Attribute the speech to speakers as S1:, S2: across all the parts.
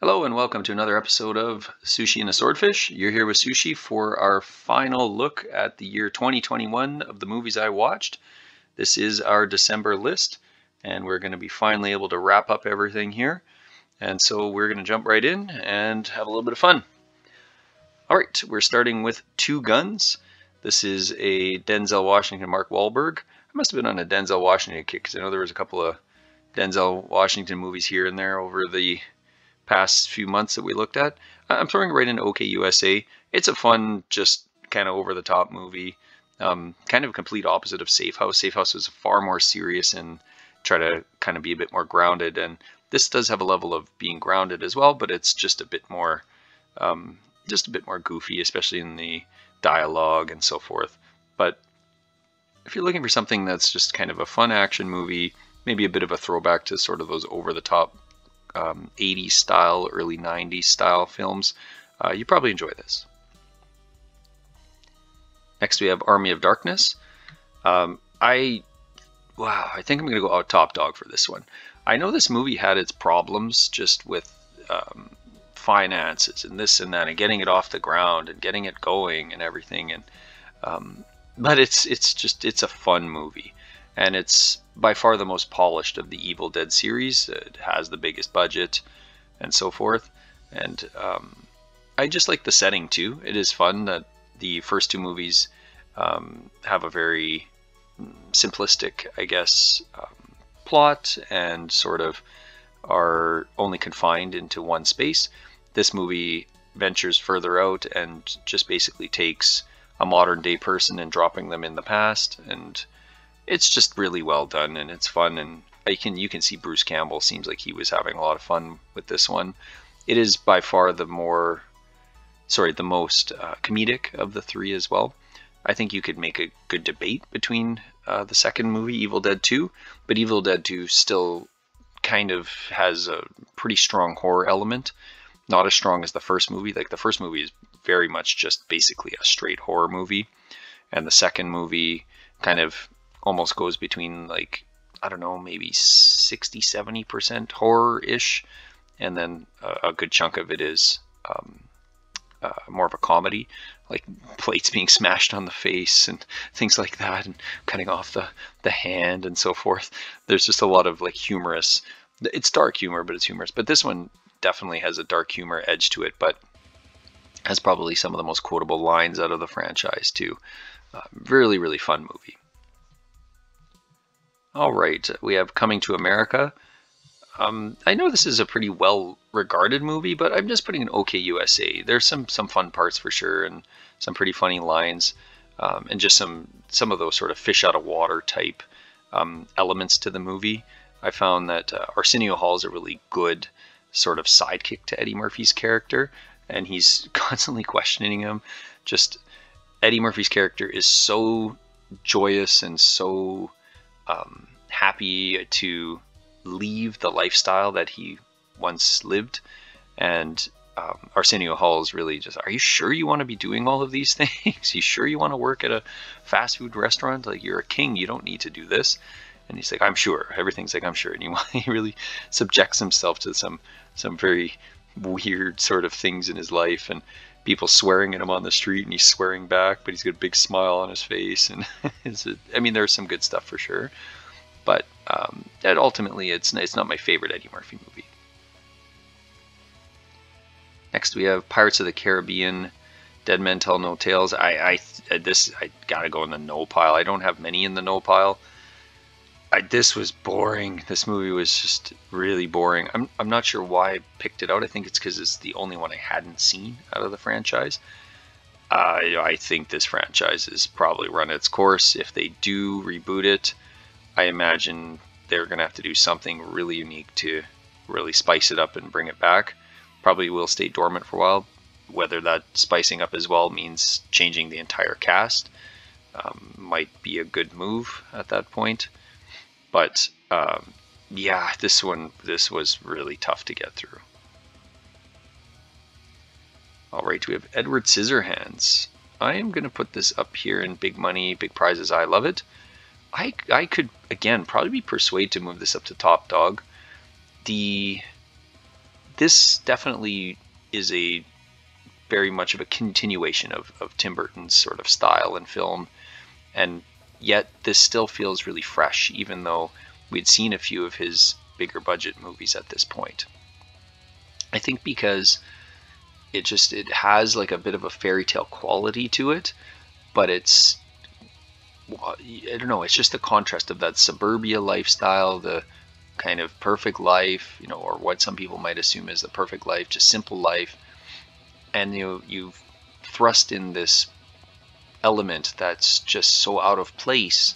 S1: Hello and welcome to another episode of Sushi and a Swordfish. You're here with Sushi for our final look at the year 2021 of the movies I watched. This is our December list and we're going to be finally able to wrap up everything here. And so we're going to jump right in and have a little bit of fun. All right, we're starting with Two Guns. This is a Denzel Washington, Mark Wahlberg. I must have been on a Denzel Washington kick because I know there was a couple of Denzel Washington movies here and there over the past few months that we looked at. I'm throwing right into OK USA. It's a fun, just kind of over the top movie. Um, kind of complete opposite of Safe House. Safe House was far more serious and try to kind of be a bit more grounded. And this does have a level of being grounded as well, but it's just a bit more, um, just a bit more goofy, especially in the dialogue and so forth. But if you're looking for something that's just kind of a fun action movie, maybe a bit of a throwback to sort of those over the top um, 80s style, early 90s style films, uh, you probably enjoy this. Next, we have Army of Darkness. Um, I, wow, I think I'm going to go out top dog for this one. I know this movie had its problems just with um, finances and this and that, and getting it off the ground and getting it going and everything. And um, but it's it's just it's a fun movie and it's by far the most polished of the Evil Dead series. It has the biggest budget and so forth. And um, I just like the setting too. It is fun that the first two movies um, have a very simplistic, I guess, um, plot and sort of are only confined into one space. This movie ventures further out and just basically takes a modern day person and dropping them in the past and it's just really well done and it's fun and I can you can see Bruce Campbell seems like he was having a lot of fun with this one. It is by far the more sorry the most uh, comedic of the three as well. I think you could make a good debate between uh, the second movie, Evil Dead 2, but Evil Dead 2 still kind of has a pretty strong horror element. Not as strong as the first movie. Like the first movie is very much just basically a straight horror movie, and the second movie kind of almost goes between like I don't know, maybe 60, 70% horror-ish, and then a, a, good chunk of it is um, uh, more of a comedy, like plates being smashed on the face and things like that, and cutting off the, the hand and so forth. There's just a lot of like humorous, it's dark humor, but it's humorous. But this one definitely has a dark humor edge to it, but has probably some of the most quotable lines out of the franchise too. Uh, really, really fun movie. All right, we have Coming to America. Um, I know this is a pretty well-regarded movie, but I'm just putting an OK USA. There's some some fun parts for sure, and some pretty funny lines, um, and just some some of those sort of fish out of water type um, elements to the movie. I found that uh, Arsenio Hall is a really good sort of sidekick to Eddie Murphy's character, and he's constantly questioning him. Just Eddie Murphy's character is so joyous and so um, happy to leave the lifestyle that he once lived. And um, Arsenio Hall is really just, are you sure you want to be doing all of these things? you sure you want to work at a fast food restaurant? Like you're a king, you don't need to do this. And he's like, I'm sure. Everything's like, I'm sure. And he, he really subjects himself to some some very weird sort of things in his life and people swearing at him on the street and he's swearing back, but he's got a big smile on his face. And I mean, there's some good stuff for sure, but um, ultimately, it's it's not my favorite Eddie Murphy movie. Next, we have Pirates of the Caribbean, Dead Men Tell No Tales. I, I this I gotta go in the no pile. I don't have many in the no pile. I, this was boring. This movie was just really boring. I'm, I'm not sure why I picked it out. I think it's because it's the only one I hadn't seen out of the franchise. Uh, I think this franchise has probably run its course. If they do reboot it, I imagine they're going to have to do something really unique to really spice it up and bring it back. Probably will stay dormant for a while. Whether that spicing up as well means changing the entire cast um, might be a good move at that point. But um, yeah, this one this was really tough to get through. All right, we have Edward Scissorhands. I am going to put this up here in big money, big prizes. I love it. I I could again probably be persuaded to move this up to top dog. The this definitely is a very much of a continuation of, of Tim Burton's sort of style and film, and yet this still feels really fresh, even though we'd seen a few of his bigger budget movies at this point. I think because it just it has like a bit of a fairy tale quality to it, but it's I don't know, it's just the contrast of that suburbia lifestyle, the kind of perfect life, you know, or what some people might assume is the perfect life, just simple life, and you you've thrust in this element that's just so out of place.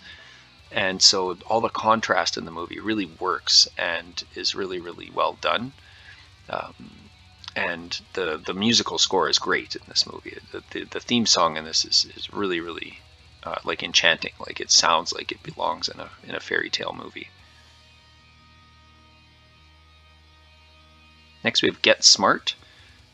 S1: And so all the contrast in the movie really works and is really really well done. Um, and the the musical score is great in this movie. The, the, the theme song in this is, is really really uh, like enchanting like it sounds like it belongs in a in a fairy tale movie next we have get smart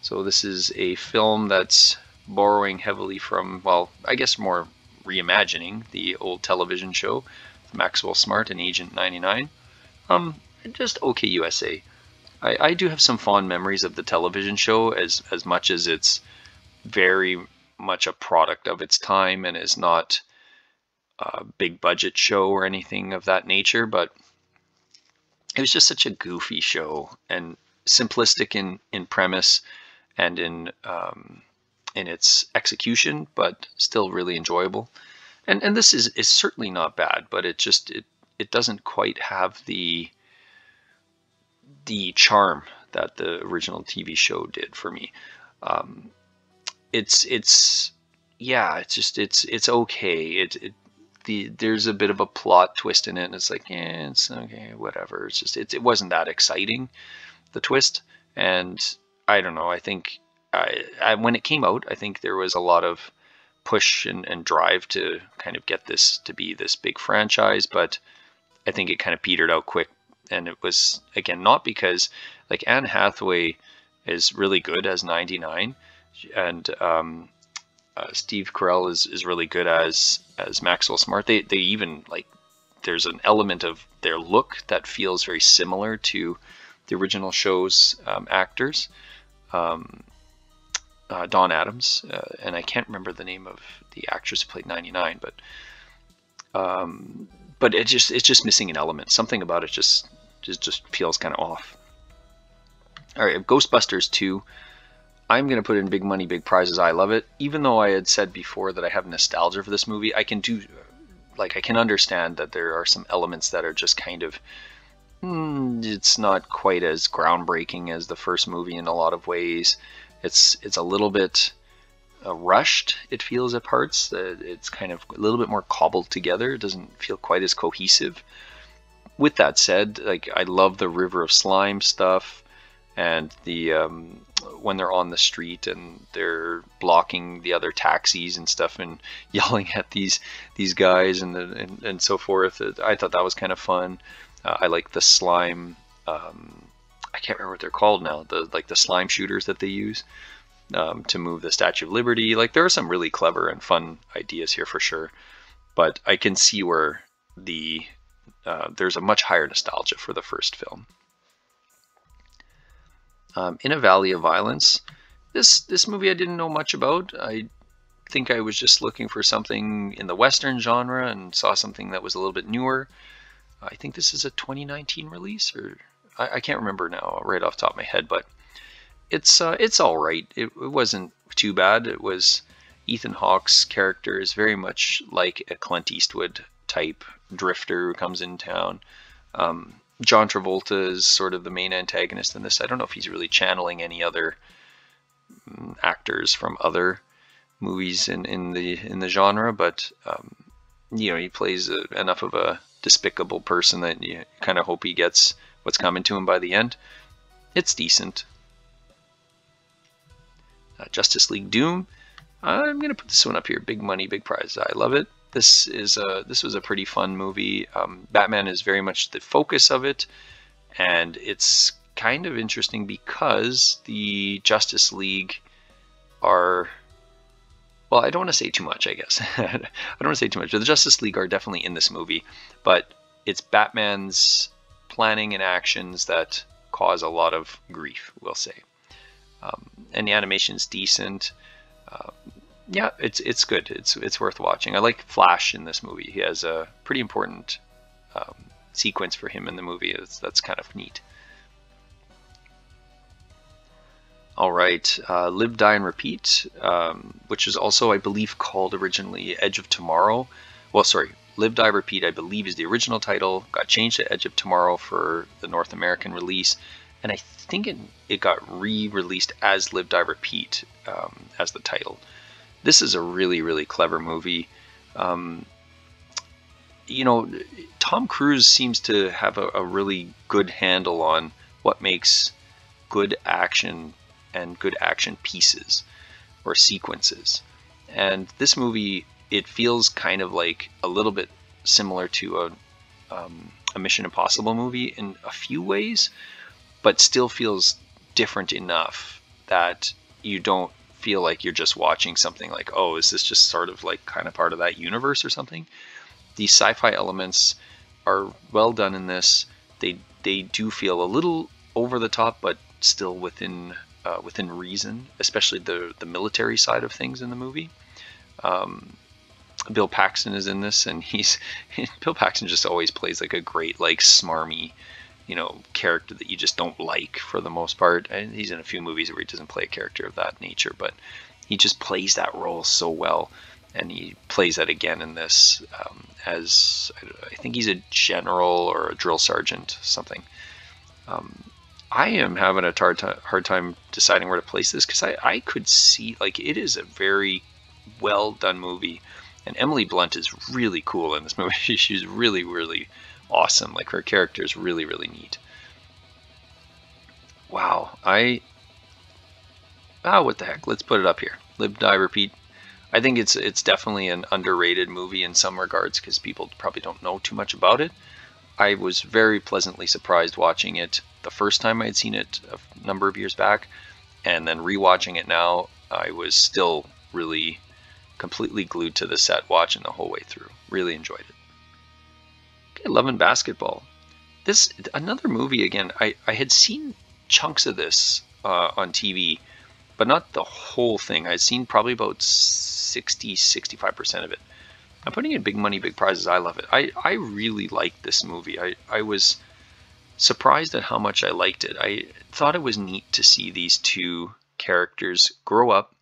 S1: so this is a film that's borrowing heavily from, well, I guess more reimagining the old television show, Maxwell Smart and Agent 99. Um, just OK USA. I, I do have some fond memories of the television show as, as much as it's very much a product of its time and is not a big budget show or anything of that nature, but it was just such a goofy show and simplistic in, in premise and in um, in its execution, but still really enjoyable. And and this is is certainly not bad, but it just it it doesn't quite have the the charm that the original TV show did for me. Um, it's it's yeah, it's just it's it's okay. It, it the there's a bit of a plot twist in it, and it's like yeah, it's okay, whatever. It's just it it wasn't that exciting, the twist, and I don't know. I think I, I, when it came out, I think there was a lot of push and, and drive to kind of get this to be this big franchise, but I think it kind of petered out quick. And it was again not because like Anne Hathaway is really good as 99, and um, uh, Steve Carell is, is really good as as Maxwell Smart. They they even like there's an element of their look that feels very similar to the original show's um, actors. Um, uh, Don Adams, uh, and I can't remember the name of the actress who played 99, but um, but it just it's just missing an element. Something about it just just just feels kind of off. All right, Ghostbusters 2. I'm gonna put in big money, big prizes. I love it. Even though I had said before that I have nostalgia for this movie, I can do like I can understand that there are some elements that are just kind of mm, it's not quite as groundbreaking as the first movie in a lot of ways. It's it's a little bit uh, rushed. It feels at parts. Uh, it's kind of a little bit more cobbled together. It doesn't feel quite as cohesive. With that said, like I love the River of Slime stuff, and the um, when they're on the street and they're blocking the other taxis and stuff and yelling at these these guys and the, and, and so forth. I thought that was kind of fun. Uh, I like the slime um, I can't remember what they're called now. The like the slime shooters that they use um, to move the Statue of Liberty. Like there are some really clever and fun ideas here for sure, but I can see where the uh, there's a much higher nostalgia for the first film. Um, in a Valley of Violence, this this movie I didn't know much about. I think I was just looking for something in the western genre and saw something that was a little bit newer. I think this is a 2019 release, or I, I, can't remember now right off top of my head, but it's uh, it's all right. It, it wasn't too bad. It was Ethan Hawke's character is very much like a Clint Eastwood type drifter who comes in town. Um, John Travolta is sort of the main antagonist in this. I don't know if he's really channeling any other um, actors from other movies in, in the in the genre, but um, you know he plays a, enough of a despicable person that you kind of hope he gets what's coming to him by the end. It's decent. Uh, Justice League Doom. I'm gonna put this one up here. Big money, big prize. I love it. This is a this was a pretty fun movie. Um, Batman is very much the focus of it, and it's kind of interesting because the Justice League are well, I don't want to say too much, I guess. I don't want to say too much. But the Justice League are definitely in this movie, but it's Batman's planning and actions that cause a lot of grief, we'll say. Um, and the animation's decent. Uh, yeah, it's it's good. It's it's worth watching. I like Flash in this movie. He has a pretty important um, sequence for him in the movie. It's, that's kind of neat. All right, uh, Live, Die, and Repeat, um, which is also, I believe, called originally Edge of Tomorrow. Well, sorry, Live, Die, Repeat, I believe, is the original title. Got changed to Edge of Tomorrow for the North American release, and I think it, it got re-released as Live, Die, Repeat um, as the title. This is a really, really clever movie. Um, you know, Tom Cruise seems to have a, a really good handle on what makes good action and good action pieces or sequences. And this movie, it feels kind of like a little bit similar to a, um, a Mission Impossible movie in a few ways, but still feels different enough that you don't feel like you're just watching something like, oh, is this just sort of like kind of part of that universe or something? These sci-fi elements are well done in this. They they do feel a little over the top, but still within uh, within reason, especially the the military side of things in the movie. Um, Bill Paxton is in this, and he's Bill Paxton just always plays like a great like smarmy, you know, character that you just don't like for the most part. And he's in a few movies where he doesn't play a character of that nature, but he just plays that role so well, and he plays that again in this um, as I think he's a general or a drill sergeant something. Um, I am having a hard time, hard time deciding where to place this because I, I could see like it is a very well done movie, and Emily Blunt is really cool in this movie. She's really really awesome. Like her character is really really neat. Wow, I ah what the heck? Let's put it up here. Live Die Repeat. I think it's it's definitely an underrated movie in some regards because people probably don't know too much about it. I was very pleasantly surprised watching it the first time I had seen it a number of years back, and then rewatching it now, I was still really completely glued to the set watching the whole way through. Really enjoyed it. And Basketball. This another movie again. I, I had seen chunks of this uh, on TV, but not the whole thing. I'd seen probably about 60, 65% of it. I'm putting in big money, big prizes. I love it. I, I really liked this movie. I, I was surprised at how much I liked it. I thought it was neat to see these two characters grow up,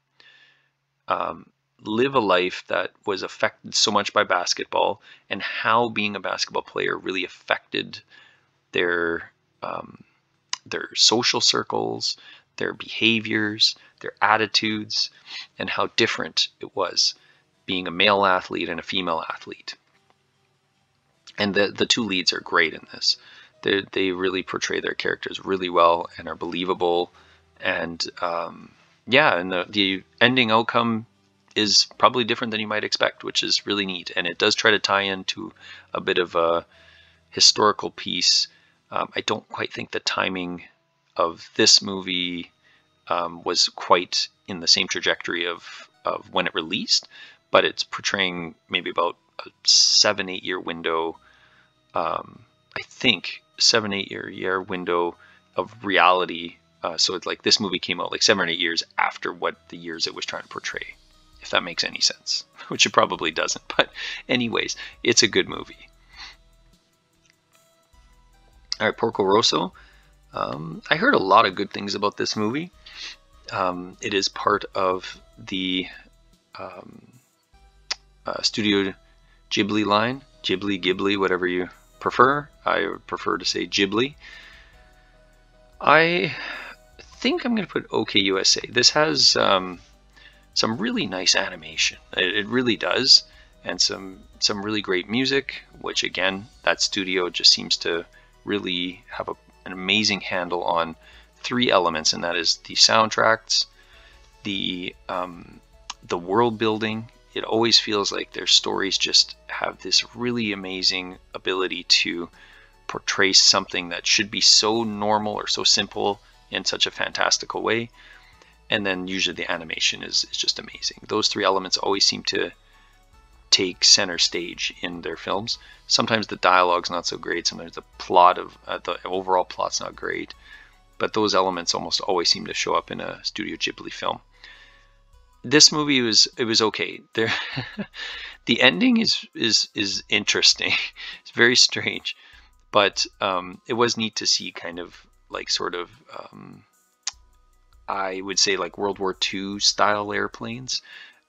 S1: um, live a life that was affected so much by basketball, and how being a basketball player really affected their um, their social circles, their behaviors, their attitudes, and how different it was being a male athlete and a female athlete. And the, the two leads are great in this. They, they really portray their characters really well and are believable. And um, yeah, and the, the ending outcome is probably different than you might expect, which is really neat. And it does try to tie into a bit of a historical piece. Um, I don't quite think the timing of this movie um, was quite in the same trajectory of, of when it released, but it's portraying maybe about a seven, eight year window. Um, I think seven, eight year year window of reality. Uh, so it's like this movie came out like seven or eight years after what the years it was trying to portray, if that makes any sense, which it probably doesn't. But anyways, it's a good movie. All right, Porco Rosso. Um, I heard a lot of good things about this movie. Um, it is part of the um, uh, Studio Ghibli line, Ghibli, Ghibli, whatever you prefer. I prefer to say Ghibli. I think I'm going to put OK USA. This has um, some really nice animation. It, it, really does, and some some really great music. Which again, that studio just seems to really have a, an amazing handle on three elements, and that is the soundtracks, the um, the world building, it always feels like their stories just have this really amazing ability to portray something that should be so normal or so simple in such a fantastical way. And then usually the animation is, is just amazing. Those three elements always seem to take center stage in their films. Sometimes the dialogue's not so great. Sometimes the plot of uh, the overall plot's not great. but those elements almost always seem to show up in a Studio Ghibli film. This movie was it was okay. There, the ending is is is interesting. It's very strange, but um, it was neat to see kind of like sort of um, I would say like World War II style airplanes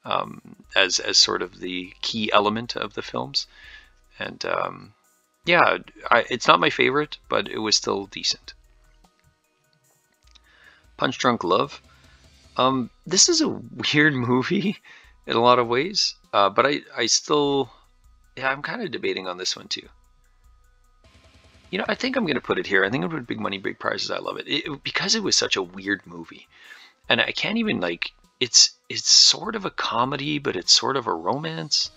S1: um, as as sort of the key element of the films, and um, yeah, I, it's not my favorite, but it was still decent. Punch Drunk Love. Um, this is a weird movie in a lot of ways, uh, but I I still yeah I'm kind of debating on this one too. You know, I think I'm going to put it here. I think I'm going to Big Money, Big Prizes. I love it. it. Because it was such a weird movie. And I can't even, like, it's it's sort of a comedy, but it's sort of a romance.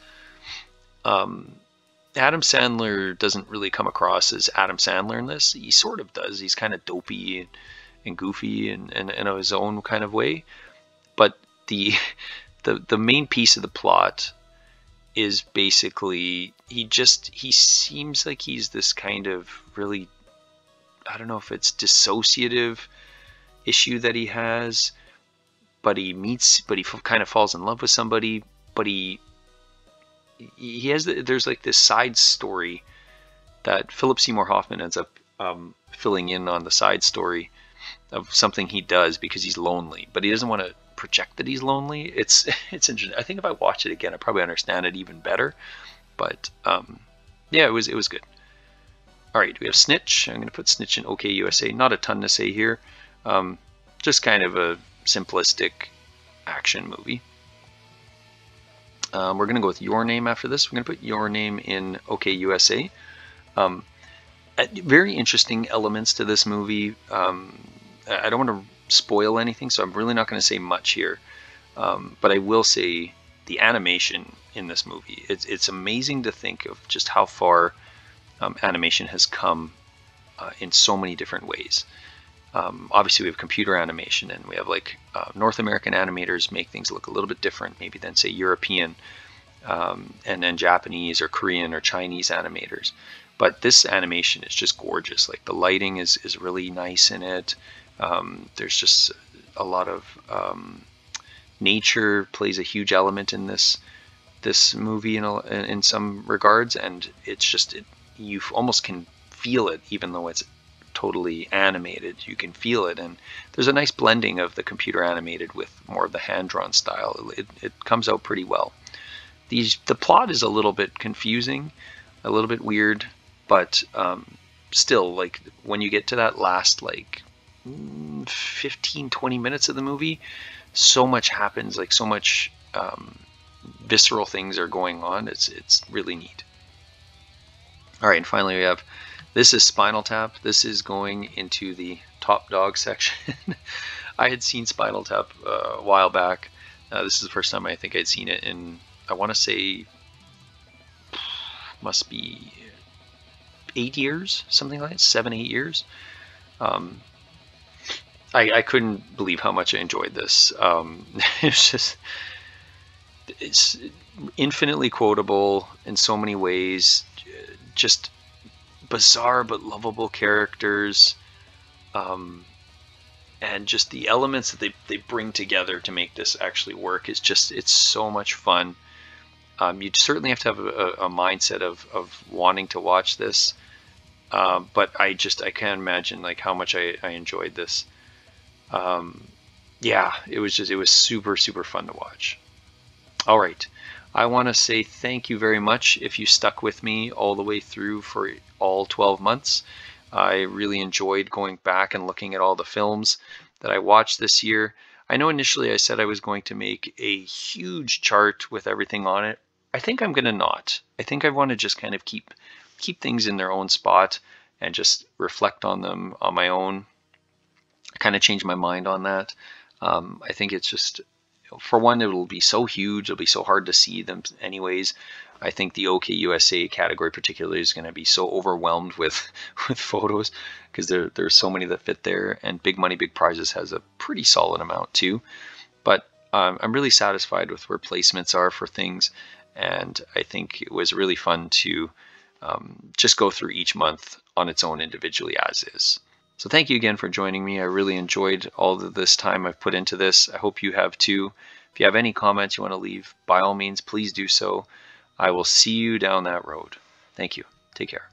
S1: Um, Adam Sandler doesn't really come across as Adam Sandler in this. He sort of does. He's kind of dopey and, and goofy and, and, and in his own kind of way. But the the the main piece of the plot is basically he just he seems like he's this kind of really I don't know if it's dissociative issue that he has but he meets but he kind of falls in love with somebody but he he has there's like this side story that Philip Seymour Hoffman ends up um, filling in on the side story of something he does because he's lonely but he doesn't want to project that he's lonely. It's it's interesting. I think if I watch it again, I probably understand it even better. But um, yeah, it was it was good. All right, we have Snitch. I'm going to put Snitch in OK USA. Not a ton to say here. Um, just kind of a simplistic action movie. Um, we're going to go with Your Name after this. We're going to put Your Name in OK USA. Um, very interesting elements to this movie. Um, I don't want to spoil anything, so I'm really not going to say much here. Um, but I will say the animation in this movie. It's, it's amazing to think of just how far um, animation has come uh, in so many different ways. Um, obviously, we have computer animation, and we have like uh, North American animators make things look a little bit different, maybe than say European, um, and then Japanese or Korean or Chinese animators. But this animation is just gorgeous. Like the lighting is is really nice in it. Um, there's just a lot of um, nature plays a huge element in this this movie in, a, in some regards, and it's just it, you almost can feel it, even though it's totally animated. You can feel it, and there's a nice blending of the computer animated with more of the hand drawn style. It, it comes out pretty well. These the plot is a little bit confusing, a little bit weird, but um, still, like when you get to that last like 15 20 minutes of the movie so much happens like so much um, visceral things are going on it's it's really neat. All right and finally we have this is spinal tap. This is going into the top dog section. I had seen spinal tap uh, a while back. Uh, this is the first time i think i'd seen it in i want to say must be eight years something like that seven eight years. Um, I, I couldn't believe how much I enjoyed this. Um, it's just it's infinitely quotable in so many ways. Just bizarre but lovable characters, um, and just the elements that they, they bring together to make this actually work is just it's so much fun. Um, you certainly have to have a, a, mindset of, of wanting to watch this, uh, but I just I can't imagine like how much I, I enjoyed this um, yeah, it was just it was super super fun to watch. All right, I want to say thank you very much if you stuck with me all the way through for all 12 months. I really enjoyed going back and looking at all the films that I watched this year. I know initially I said I was going to make a huge chart with everything on it. I think I'm going to not. I think I want to just kind of keep keep things in their own spot and just reflect on them on my own kind of changed my mind on that. Um, I think it's just, for one, it'll be so huge, it'll be so hard to see them anyways. I think the OK USA category particularly is going to be so overwhelmed with with photos because there there's so many that fit there, and Big Money Big Prizes has a pretty solid amount too. But um, I'm really satisfied with where placements are for things, and I think it was really fun to um, just go through each month on its own individually as is. So thank you again for joining me. I really enjoyed all of this time I've put into this. I hope you have too. If you have any comments you want to leave, by all means, please do so. I will see you down that road. Thank you. Take care.